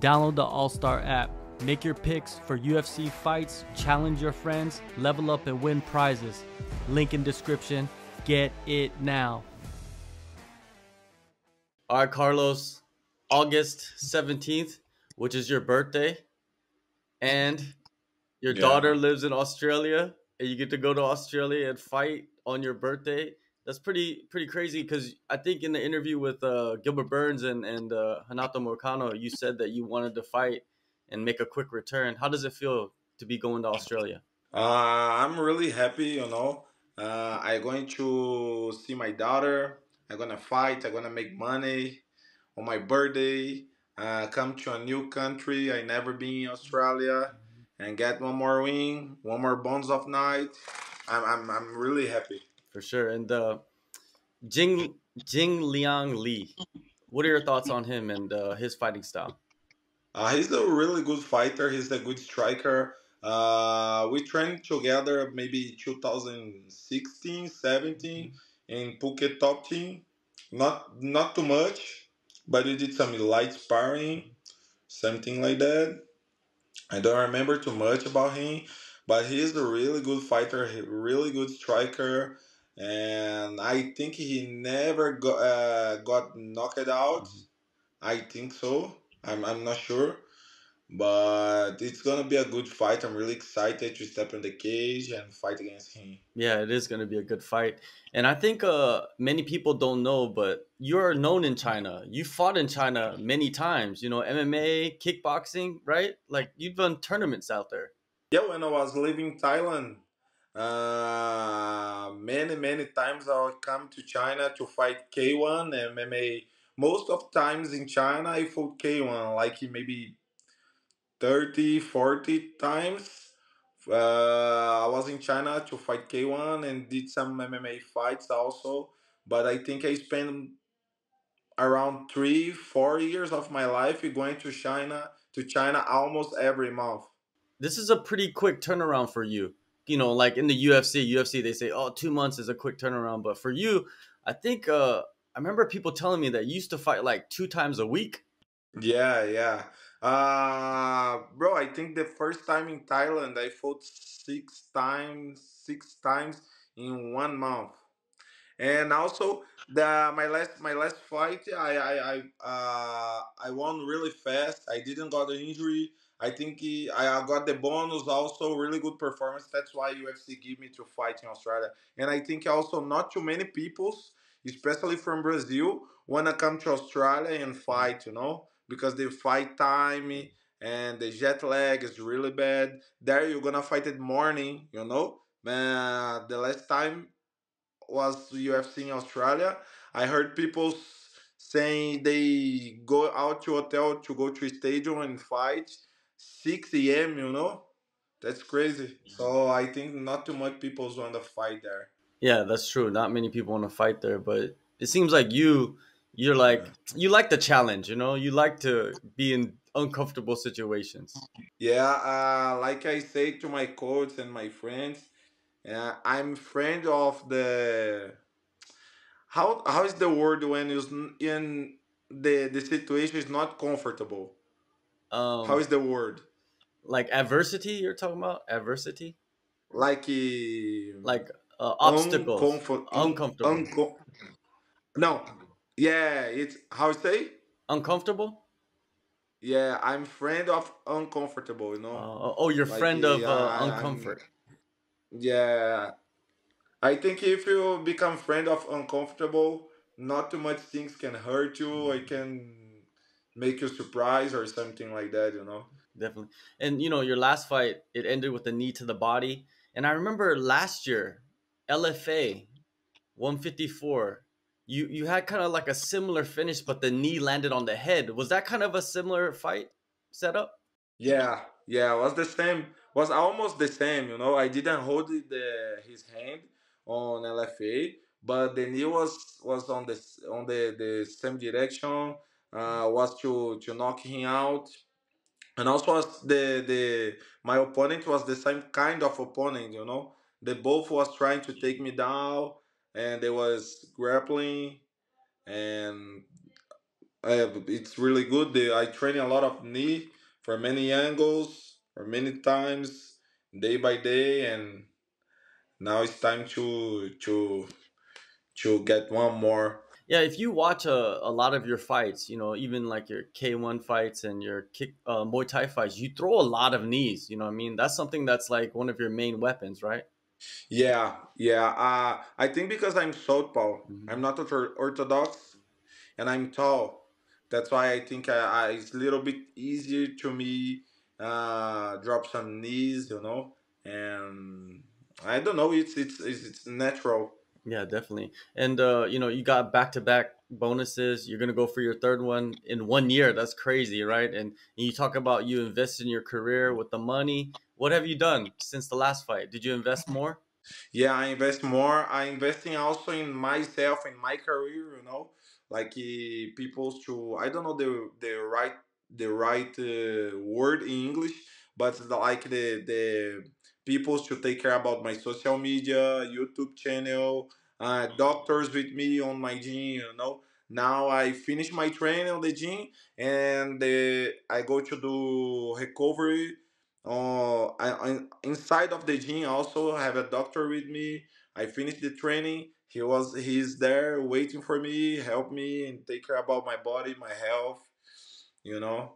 Download the All Star app. Make your picks for UFC fights, challenge your friends, level up and win prizes. Link in description. Get it now. All right, Carlos, August 17th, which is your birthday, and your Yeah. daughter lives in Australia, and you get to go to Australia and fight on your birthday. That's pretty pretty crazy because I think in the interview with uh, Gilbert Burns and and uh, Renato Moicano, you said that you wanted to fight and make a quick return. How does it feel to be going to Australia? Uh, I'm really happy, you know. Uh, I'm going to see my daughter. I'm gonna fight. I'm gonna make money on my birthday. Uh, come to a new country. I never been in Australia, and get one more win, one more bones of night. I'm I'm I'm really happy. For sure. And uh, Jing Jing Liang Li, what are your thoughts on him and uh, his fighting style? Uh, he's a really good fighter. He's a good striker. Uh, we trained together maybe 2016, 17 in Phuket top team. Not not too much, but we did some light sparring, something like that. I don't remember too much about him, but he's a really good fighter, really good striker, and I think he never got uh, got knocked out. I think so. I'm I'm not sure, but it's gonna be a good fight. I'm really excited to step in the cage and fight against him. Yeah, it is going to be a good fight. And I think uh, many people don't know, but you're known in China. You fought in China many times, you know, MMA, kickboxing, right? Like you've done tournaments out there. Yeah, when I was living in Thailand, uh, many many times I come to China to fight K1 MMA. Most of times in China I fought K1, like maybe 30, 40 times. Uh, I was in China to fight K1 and did some MMA fights also. But I think I spent around three, four years of my life going to China to China almost every month. This is a pretty quick turnaround for you. You know, like in the UFC, UFC they say, oh, two months is a quick turnaround." But for you, I think uh I remember people telling me that you used to fight like two times a week. Yeah, yeah. Uh, bro, I think the first time in Thailand I fought six times, six times in one month. And also the my last my last fight I I I uh I won really fast. I didn't got an injury. I think I got the bonus also really good performance. That's why UFC give me to fight in Australia. And I think also not too many peoples, especially from Brazil, wanna come to Australia and fight. You know because the fight time and the jet lag is really bad. There you're gonna fight at morning. You know. Uh, the last time was UFC in Australia. I heard people saying they go out to hotel to go to stadium and fight 6 a.m. You know, that's crazy. So I think not too much people want to fight there. Yeah, that's true. Not many people want to fight there, but it seems like you you're like you like the challenge, you know? You like to be in uncomfortable situations. Yeah, uh, like I say to my coach and my friends, uh, I'm friend of the how how is the word when is in the the situation is not comfortable. How Um is the word? like adversity you're talking about? Adversity? Like uh, Like uh, obstacles. uncomfort, Uncomfortable. unco- no, yeah, it's how you say. Uncomfortable? Yeah, I'm friend of uncomfortable. You know, Uh, oh, you're like friend of uh, I, I'm yeah. I think if you become friend of uncomfortable, not too much things can hurt you. I can make you surprise or something like that. You know. Definitely. And you know, your last fight, it ended with a knee to the body. And I remember last year, LFA 154, you you had kind of like a similar finish, but the knee landed on the head. Was that kind of a similar fight setup? Yeah, yeah, was the same. Was almost the same, you know. I didn't hold the his hand on LFA, but the knee was was on the on the the same direction. Uh, was to to knock him out, and also the the my opponent was the same kind of opponent, you know. They both was trying to take me down, and they was grappling, and uh, it's really good. The, I train a lot of knee for many angles, for many times, day by day, and now it's time to to to get one more. Yeah, if you watch a, a lot of your fights, you know, even like your K1 fights and your kick uh, Muay Thai fights, you throw a lot of knees. You know what I mean? That's something that's like one of your main weapons, right? Yeah, yeah. Uh, I think because I'm southpaw, hmm I'm not orthodox, and I'm tall. That's why I think I, I, it's a little bit easier to me uh, drop some knees, you know. And I don't know. It's it's it's, it's natural. Yeah, definitely. And uh, you know, you got back to back bonuses. You're gonna go for your third one in one year. That's crazy, right? And, and you talk about you invest in your career with the money. What have you done since the last fight? Did you invest more? Yeah, I invest more. I investing also in myself in my career. You know, like uh, people to I don't know the the right the right uh, word in English, but like the the people should take care about my social media, YouTube channel, uh, doctors with me on my gym. You know, now I finish my training on the gym and uh, I go to do recovery uh, I, I inside of the gym also I have a doctor with me. I finished the training. He was he's there waiting for me, help me and take care about my body, my health. You know.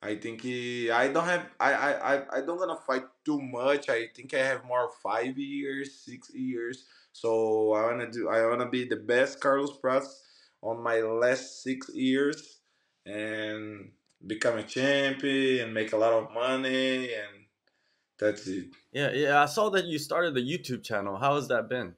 I think he, I don't have I, I I I don't gonna fight too much. I think I have more five years, six years. So I wanna do I wanna be the best Carlos Prates on my last six years and become a champion and make a lot of money and that's it. Yeah, yeah. I saw that you started the YouTube channel. How has that been?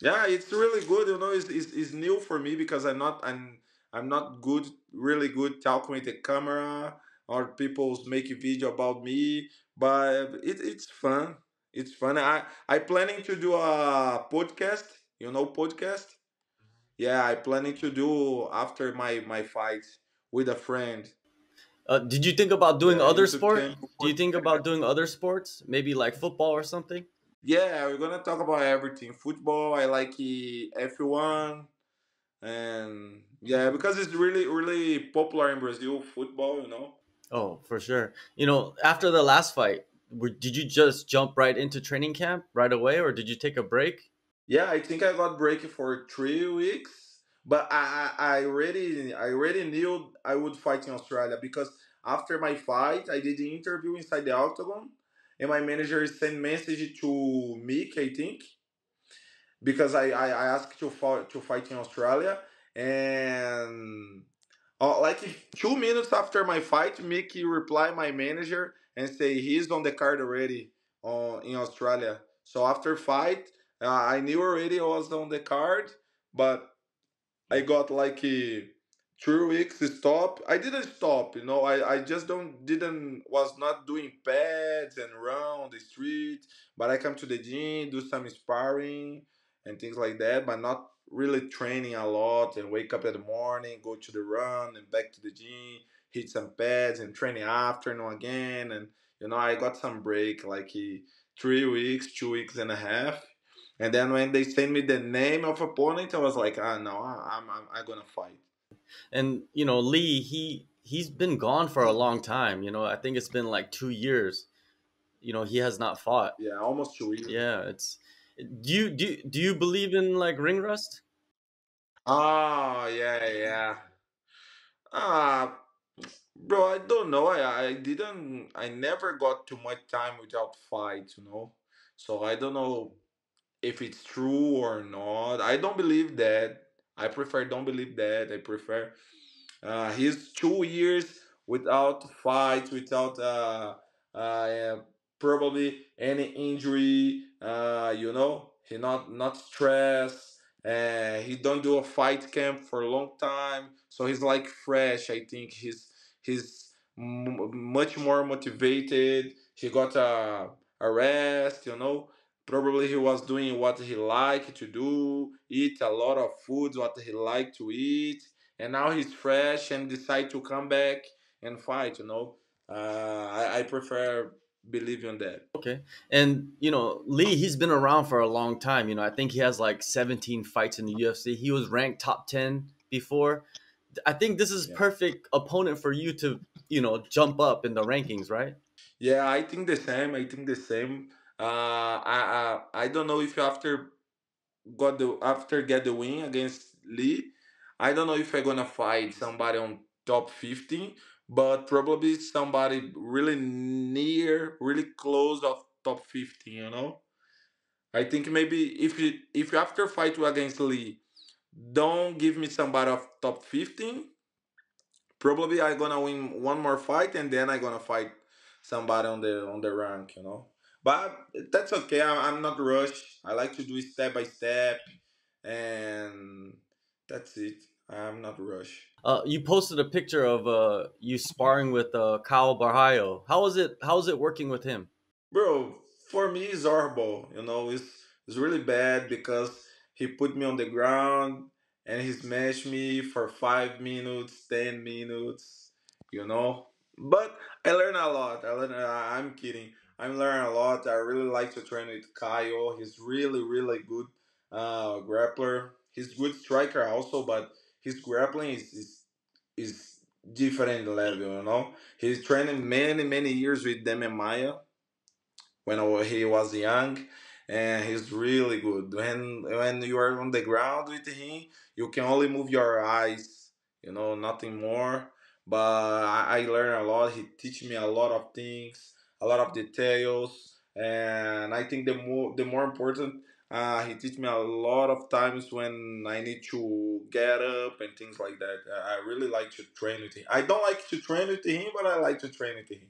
Yeah, it's really good. You know, it's, it's, it's new for me because I'm not I'm I'm not good, really good talking with the camera or people's a video about me. But it, it's fun. It's fun. I I planning to do a podcast. You know, podcast. Yeah, I planning to do after my my fight with a friend. Uh, did you think about doing Yeah, other sport? Do you think about doing other sports? Maybe like football or something? Yeah, we're gonna talk about everything. Football. I like F one. and yeah because it's really really popular in brazil football you know Oh, for sure. You know, after the last fight, did you just jump right into training camp right away, or did you take a break? yeah i think i got break for three weeks but i i already i already knew i would fight in australia because after my fight i did the interview inside the octagon and my manager sent message to Mick, i think because i i, I asked to fight to fight in australia and Uh, like two minutes after my fight, Mickey replied my manager and say he's on the card already uh, in Australia. So after fight, uh, I knew already I was on the card, but I got like a three weeks to stop. I didn't stop, you know. I, I just don't didn't was not doing pads and run on the street, but I come to the gym, do some sparring and things like that, but not really training a lot and wake up in the morning, go to the run and back to the gym, hit some pads and training afternoon again and you know I got some break like three weeks, two weeks and a half and then when they send me the name of opponent, I was like, ah, no, I'm, I'm, I'm gonna fight. And you know, Lee, he he's been gone for a long time. You know, I think it's been like two years. You know, he has not fought. Yeah, almost two years. Yeah, it's. Do you do you- do you believe in like ring rust? Oh, yeah, yeah. Ah, bro, I don't know. I, I didn't, I never got too much time without fight, you know. So I don't know if it's true or not. I don't believe that. I prefer don't believe that. I prefer Uh, he's two years without fight, without uh, uh, probably any injury. Uh, you know, he not not stressed. Uh, he don't do a fight camp for a long time, so he's like fresh. I think he's he's much more motivated. He got a a rest. You know, probably he was doing what he liked to do, eat a lot of foods what he liked to eat and now he's fresh and decide to come back and fight. You know, uh, I, I prefer believe in that. Okay. And you know, Lee, he's been around for a long time. You know, I think he has like 17 fights in the UFC. He was ranked top 10 before. I think this is Yeah. perfect opponent for you to you know jump up in the rankings, right? Yeah, I think the same. I think the same. Uh, I, I I don't know if after got the after get the win against Lee, I don't know if I'm gonna fight somebody on top 15, but probably somebody really near, really close of top 15. You know, I think maybe if you if you after fight against Lee, don't give me somebody of top 15. Probably I gonna win one more fight and then I gonna fight somebody on the on the rank. You know, but that's okay. I'm, I'm not rushed. I like to do it step by step and that's it. I'm not rush. Uh, you posted a picture of uh you sparring with uh Caio Borralho. How is it? How was it working with him? Bro, for me it's horrible. You know, it's it's really bad because he put me on the ground and he smashed me for five minutes, ten minutes. You know, but I learned a lot. I learned. Uh, I'm kidding. I'm learning a lot. I really like to train with Caio. He's really, really good uh, grappler. He's good striker also, but his grappling is, is is different level, you know. He's training many, many years with Demian Maya when he was young, and he's really good. When when you are on the ground with him, you can only move your eyes, you know, nothing more. But I, I learned a lot. He teach me a lot of things, a lot of details, and I think the more the more important. Uh, he teach me a lot of times when I need to get up and things like that. I I really like to train with him. I don't like to train with him, but I like to train with him.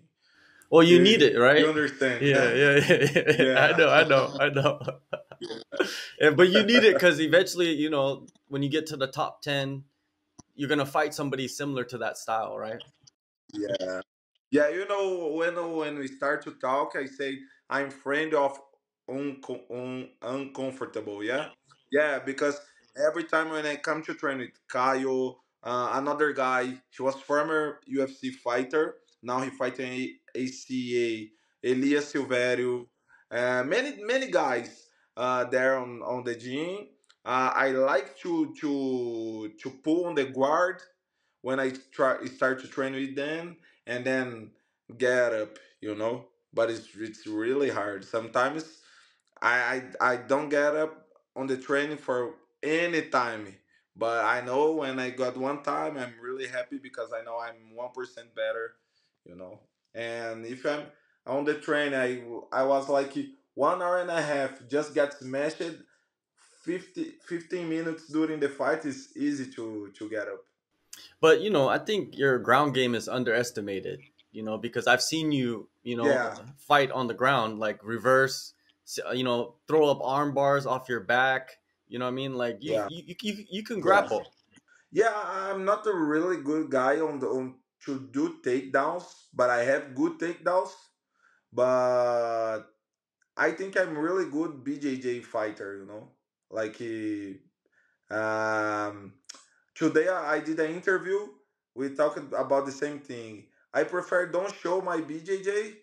Well, you need it, right? you understand? Yeah, Yeah. yeah, yeah. yeah. I know, I know, I know. Yeah, but you need it because eventually, you know, when you get to the top ten, you're gonna fight somebody similar to that style, right? Yeah. Yeah, you know, when when we start to talk, I say I'm friend of unco- un- uncomfortable. Yeah, yeah, because every time when I come to train with Caio, uh, another guy, he was former UFC fighter. Now he fighting ACA. Elias Silverio, uh, many many guys uh, there on on the gym. Uh, I like to to to pull on the guard when I try start to train with them and then get up, you know. But it's it's really hard. Sometimes I I, I don't get up on the training for any time. But I know when I got one time, I'm really happy because I know I'm one percent better, you know. And if I'm on the train, I I was like one hour and a half just get smashed. 50 15 minutes during the fight is easy to to get up. But you know, I think your ground game is underestimated. You know, because I've seen you, you know, Yeah, fight on the ground, like reverse, you know, throw up arm bars off your back. You know what I mean? Like you, yeah, you, you, you can grapple. Yeah, I'm not a really good guy on the on to do takedowns, but I have good takedowns. But I think I'm really good BJJ fighter, you know. Like um, today I I did an interview. We talked about the same thing. I prefer don't show my BJJ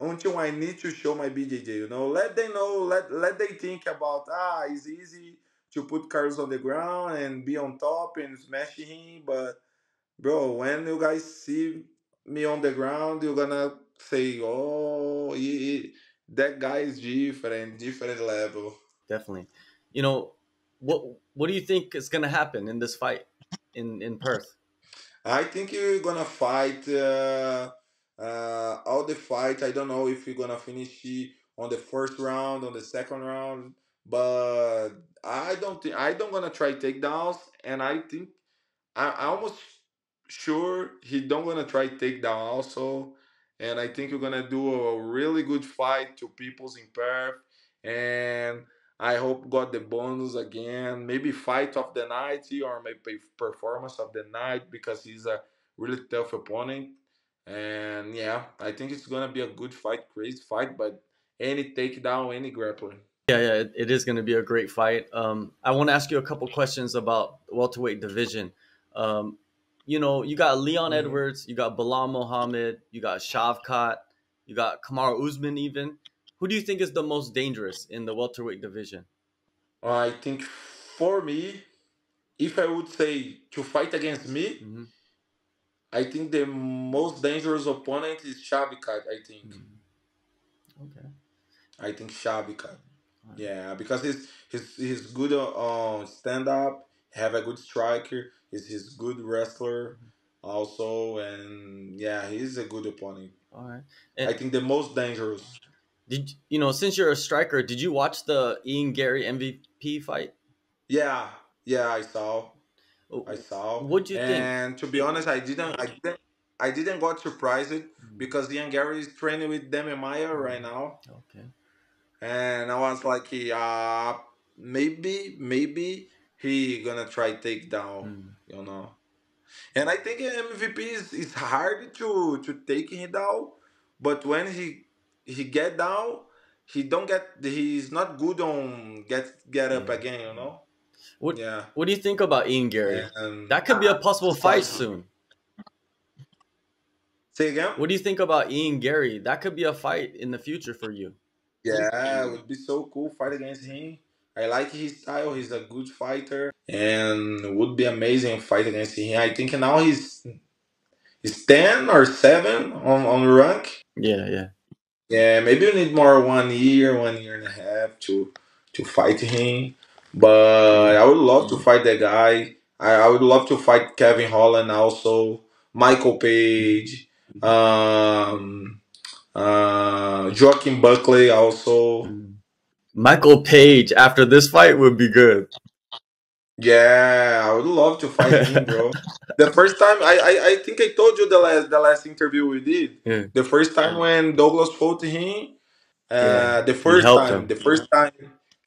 until I need to show my BJJ. You know, let them know, let let they think about ah, it's easy to put cars on the ground and be on top and smash him, but Bro, when you guys see me on the ground, you're gonna say, "Oh, he, he- that guy is different, different level." Definitely. You know, what what do you think is gonna happen in this fight in in Perth? I think you're gonna fight uh, uh, all the fight. I don't know if you're gonna finish on the first round, on the second round, but I don't think I don't gonna try takedowns, and I think I, I almost sure he don't gonna try takedown also, and I think you're gonna do a really good fight to people's in Perth, and I hope got the bonus again, maybe fight of the night or maybe performance of the night because he's a really tough opponent, and yeah, I think it's gonna be a good fight, crazy fight, but any takedown, any grappling. Yeah, yeah, it, it is going to be a great fight. Um, I want to ask you a couple questions about the welterweight division. Um, you know, you got Leon hmm Edwards, you got Belal Muhammad, you got Shavkat, you got Kamaru Usman. Even who do you think is the most dangerous in the welterweight division? I think for me. if I would say to fight against me, hmm I think the most dangerous opponent is Shabikad. I think. Mm. Okay. I think Shabikad. Alright. Yeah, because he's he's he's good on stand up. Have a good striker. He's he's good wrestler mm-hmm. also, and yeah, he's a good opponent. All right. I think the most dangerous. did you know since you're a striker, did you watch the Ian Garry MVP fight? Yeah, yeah, I saw, I saw, What'd you think? and to be honest, I didn't, I didn't, I didn't got surprised because Ian Garry is training with Demian Maya right now, Okay. and I was like, uh, maybe, maybe he gonna try take down, Mm. you know. And I think MVP is, is hard to to take him down, but when he he get down, he don't get he's not good on get get up Yeah. again, you know. What Yeah, What do you think about Ian Garry? and That could be a possible fight soon. say again. What do you think about Ian Garry? That could be a fight in the future for you. Yeah, it would be so cool fight against him. I like his style. He's a good fighter, and it would be amazing fight against him. I think now he's he's ten or seven on on rank. Yeah, yeah. Yeah, maybe you need more one year, one year and a half to to fight him. But I would love to fight that guy. I, I would love to fight Kevin Holland also, Michael Page, um, uh, Joaquin Buckley also. Michael Page after this fight would be good. Yeah, I would love to fight him, bro. The first time I, I, I think I told you the last the last interview we did. Yeah. The first time when Douglas fought him, Yeah, Uh, the first time, him. the first time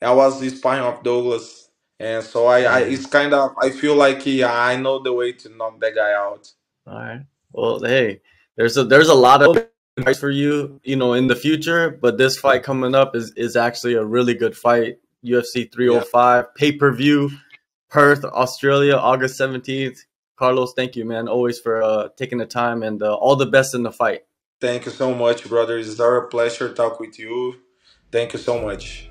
I was sparring of Douglas, and so I, I Yeah. it's kind of I feel like yeah, I know the way to knock that guy out. All right. Well, hey, there's a there's a lot of fights for you, you know, in the future. But this fight coming up is is actually a really good fight. UFC 305 pay per view, Perth, Australia, August 17th. Carlos, thank you, man, always for uh, taking the time and uh, all the best in the fight. Thank you so much, brother. It's our pleasure to talk with you. Thank you so much.